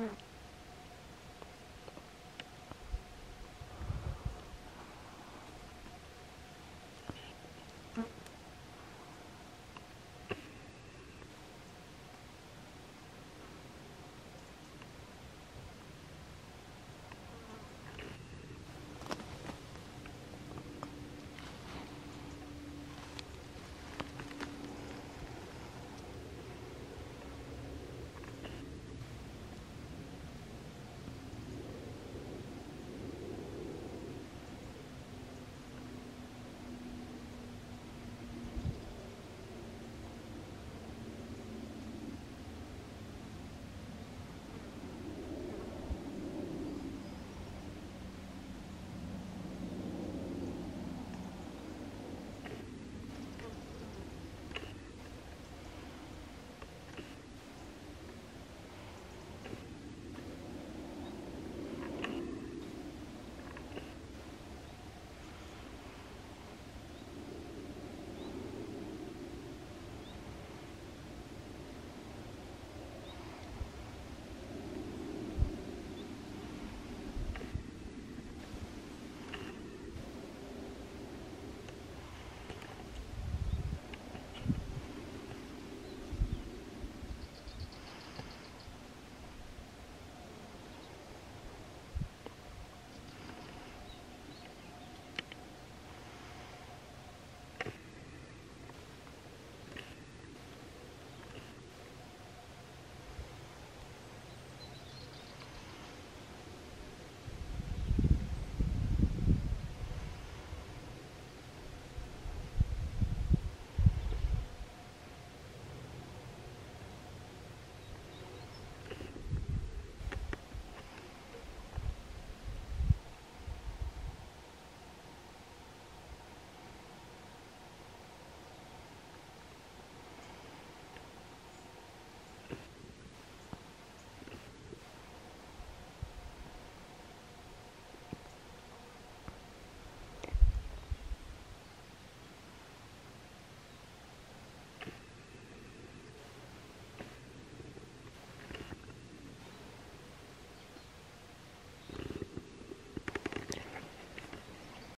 Mm-hmm.